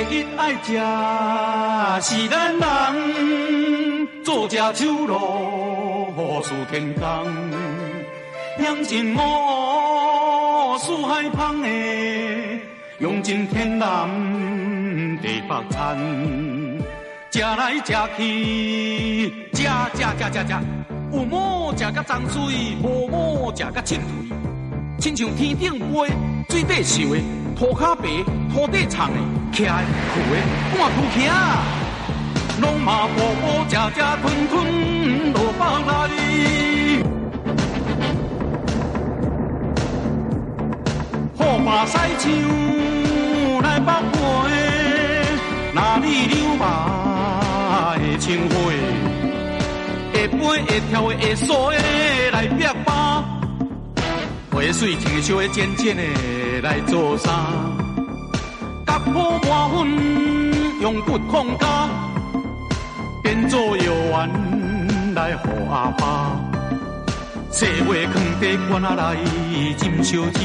食是咱人，做只手路好似天公，养尽我四海芳的，用尽天南地北餐，食来食去，食食食食食，有某食甲脏水，无某食甲清腿，亲像天顶飞，水底游的，涂骹白，土地长的，徛的苦的，半途行，拢嘛步步食食吞吞落腹内。好把西枪来北回，哪里流马的情花，会飞会跳会耍的来壁巴，会水清的烧的渐渐的来做衫，甲破满粉用骨控加，变做药丸来予阿爸。细尾放地罐仔内斟烧酒。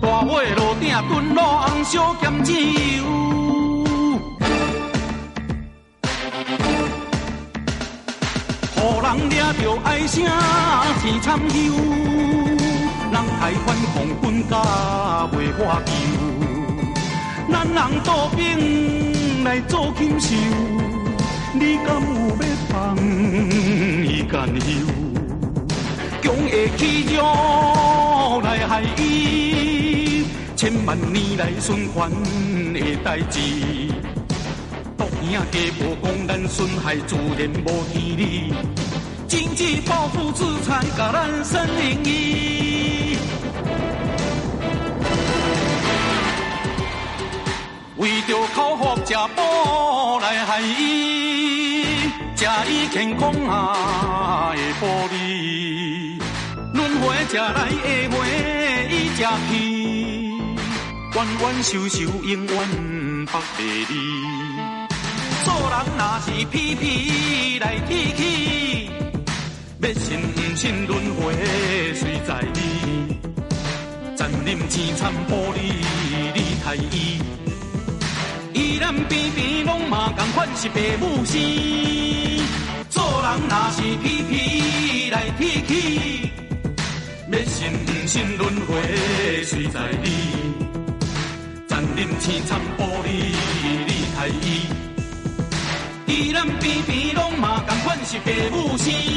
大尾路顶炖老红烧咸酒，予着爱声天参幽，人海反抗分甲袂花球，咱人倒兵来做禽兽，你敢有要放伊干休？强的气弱来害伊，千万年来循环的代志。毒影家无讲咱损害自然无天理，经济报复资产甲咱生灵意。为着口福吃补来害伊，吃伊健康啊的玻璃，轮回吃来下回伊吃去，冤冤仇仇永远北地里。做人若是皮皮来铁去，要信不信轮回随在你，残忍凄惨玻璃你太伊。伊咱边边拢嘛共款是爸母生，做人若是皮皮来铁去，要信不信轮回随在你，残忍凄惨玻璃你太伊，伊咱边边拢嘛共款是爸母生。